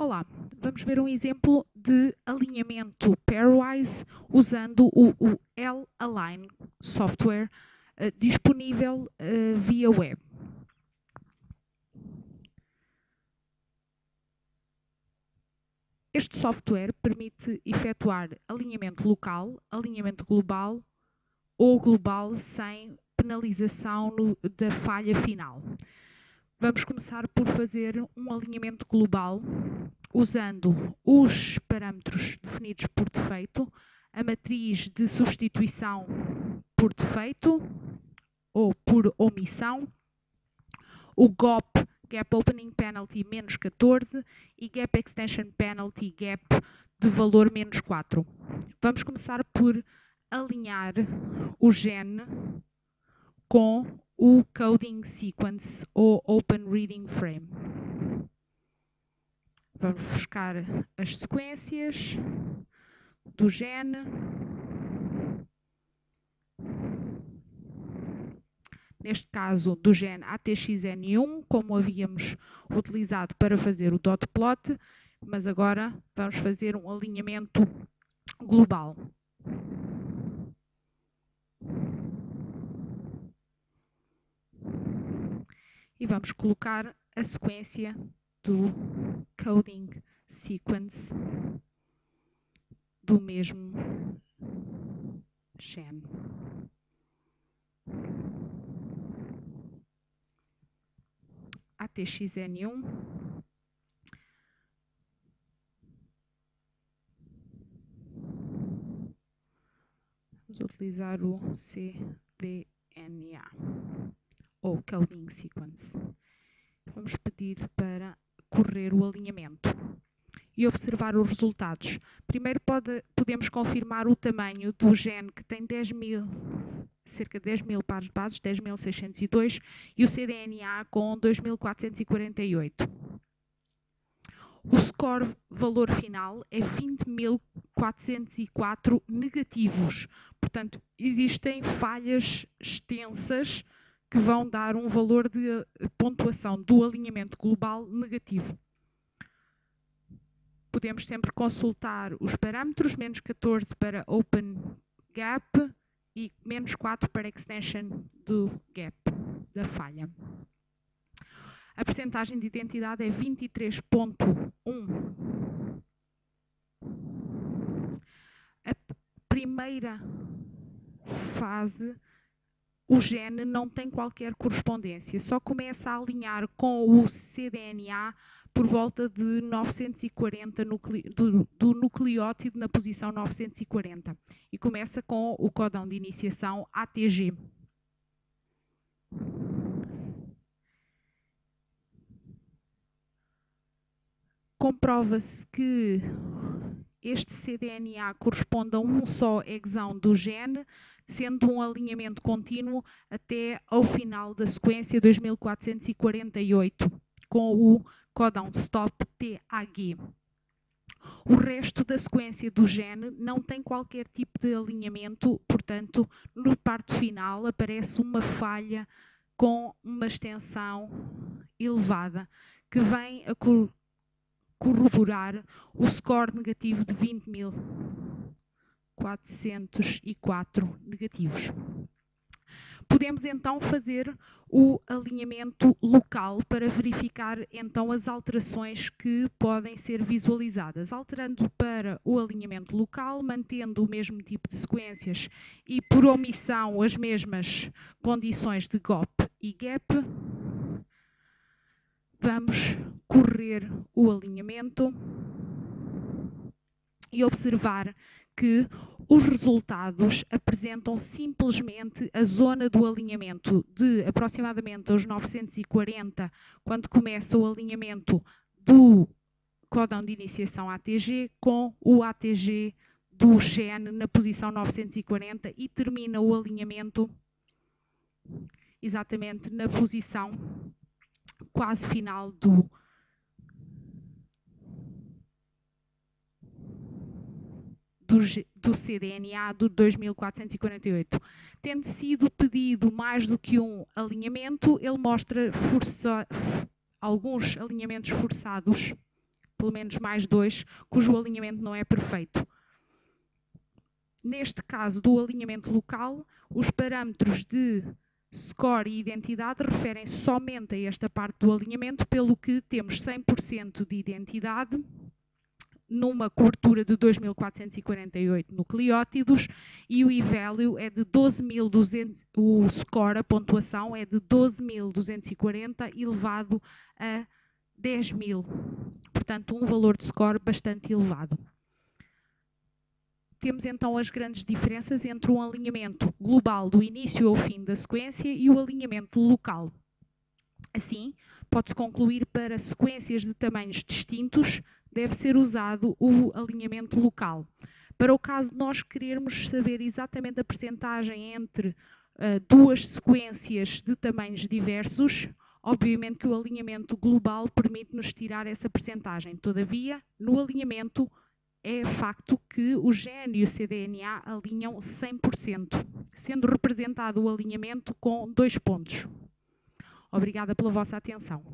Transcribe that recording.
Olá, vamos ver um exemplo de alinhamento pairwise usando o, o L-Align software uh, disponível uh, via web. Este software permite efetuar alinhamento local, alinhamento global ou global sem penalização no, da falha final. Vamos começar por fazer um alinhamento global usando os parâmetros definidos por defeito, a matriz de substituição por defeito ou por omissão, o GOP, Gap Opening Penalty, menos 14 e Gap Extension Penalty, Gap de valor menos 4. Vamos começar por alinhar o gen com o coding sequence ou open reading frame. Vamos buscar as sequências do gene. Neste caso, do gene ATXN1, como havíamos utilizado para fazer o dot plot, mas agora vamos fazer um alinhamento global. E vamos colocar a sequência do coding sequence do mesmo gene. ATXN1 Vamos utilizar o CDNA ou coding sequence. Vamos pedir para correr o alinhamento e observar os resultados. Primeiro pode, podemos confirmar o tamanho do gene que tem 10 mil, cerca de 10 mil pares de bases, 10.602, e o cDNA com 2.448. O score valor final é 20.404 negativos. Portanto, existem falhas extensas que vão dar um valor de pontuação do alinhamento global negativo. Podemos sempre consultar os parâmetros, menos 14 para Open Gap e menos 4 para Extension do Gap, da falha. A percentagem de identidade é 23.1. A primeira fase o gene não tem qualquer correspondência, só começa a alinhar com o cDNA por volta de 940 nucle... do, do, nucleótido na posição 940 e começa com o codão de iniciação ATG. Comprova-se que este cDNA corresponde a um só exão do gene, sendo um alinhamento contínuo até ao final da sequência 2448, com o codão stop TAG. O resto da sequência do gene não tem qualquer tipo de alinhamento, portanto, no parte final aparece uma falha com uma extensão elevada, que vem a corroborar o score negativo de 20 mil. 404 negativos. Podemos então fazer o alinhamento local para verificar então as alterações que podem ser visualizadas. Alterando para o alinhamento local, mantendo o mesmo tipo de sequências e por omissão as mesmas condições de GOP e GAP, vamos correr o alinhamento e observar que os resultados apresentam simplesmente a zona do alinhamento de aproximadamente aos 940, quando começa o alinhamento do códão de iniciação ATG com o ATG do gene na posição 940 e termina o alinhamento exatamente na posição quase final do do, do CDNA do 2448. Tendo sido pedido mais do que um alinhamento, ele mostra força, alguns alinhamentos forçados pelo menos mais dois, cujo alinhamento não é perfeito. Neste caso do alinhamento local, os parâmetros de score e identidade referem-se somente a esta parte do alinhamento, pelo que temos 100% de identidade numa cobertura de 2.448 nucleótidos e o e-value é de 12.200, o score, a pontuação é de 12.240 elevado a 10.000. Portanto, um valor de score bastante elevado. Temos então as grandes diferenças entre o alinhamento global do início ao fim da sequência e o alinhamento local. Assim, pode-se concluir para sequências de tamanhos distintos, deve ser usado o alinhamento local. Para o caso de nós querermos saber exatamente a percentagem entre uh, duas sequências de tamanhos diversos, obviamente que o alinhamento global permite-nos tirar essa percentagem. Todavia, no alinhamento é facto que o gene e o cDNA alinham 100%, sendo representado o alinhamento com dois pontos. Obrigada pela vossa atenção.